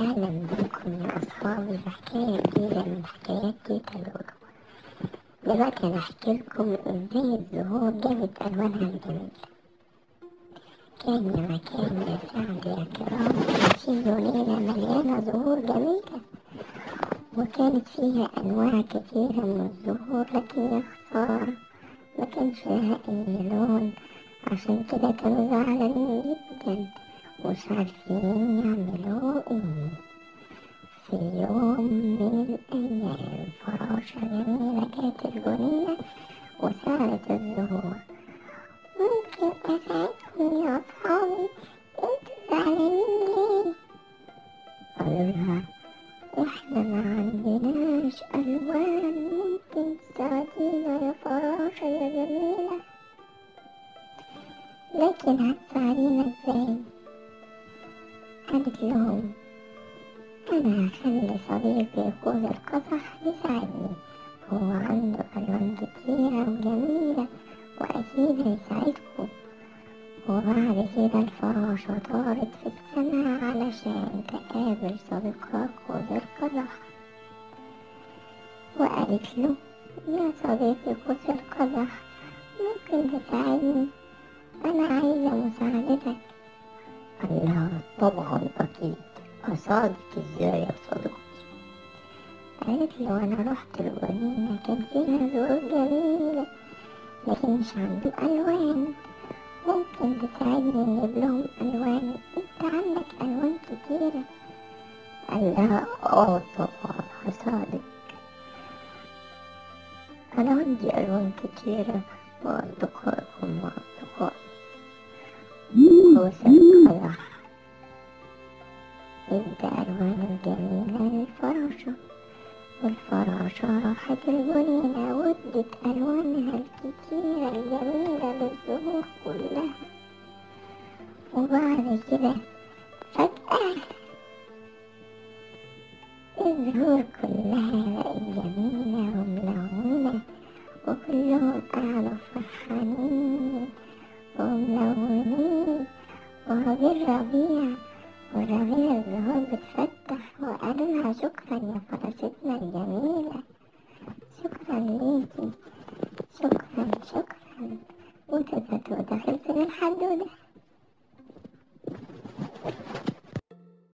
أهلا بكم يا أصحابي في حكاية جديدة من حكايات تيتا لولو دلوقتي أنا هحكي لكم إزاي الزهور جابت ألوانها الجميلة كان يا مكان يا سعد يا كرام كان في جنينة مليانة زهور جميلة وكانت فيها أنواع كتيرة من الزهور لكن يا خسارة ما كانش لها أي لون عشان كده كانوا زعلانين جدا مش عارفين يعملوا إيه يوم من الأيام فراشة جميلة جات الجنينة وسألت الزهور ممكن أساعدكم يا أصحابي أنتوا زعلانين ليه؟ قالوا لها إحنا ما عندناش ألوان ممكن تساعدينا يا فراشة يا جميلة لكن هتساعدينا إزاي؟ قالت لهم هخلي صديقي يقود القزح يساعدني هو عنده ألوان كتيرة وجميلة وأكيد هيساعدكم وبعد كده الفراشة طارت في السماء علشان تقابل صديقها قوس القزح وقالت له يا صديقي قوس القزح ممكن تساعدني أنا عايزة مساعدتك. قال لها طبعا أكيد. أساعدك إزاي صديقتي قالت له أنا رحت الجنينة كان فيها زهور جميلة لكن مش عنده ألوان ممكن تساعدني نجيب لهم ألوان. أنت عندك ألوان كتيرة. قال لها آه طبعا هساعدك أنا عندي ألوان كتيرة. وأصدقائكم وأصدقائي القزح ادى ألوان الجميلة للفراشة والفراشة راحت الجنينة وادت ألوانها الكتيرة الجميلة للزهور كلها وبعد كده فجأة الزهور كلها بقت جميلة وملونة وكلهم قعدوا فرحانين وملونين وهو الربيع الفرارية الزهور بتفتح وقالها شكرا يا فراشتنا الجميلة. شكرا ليكي شكرا شكرا. وانت دخلت للحدوده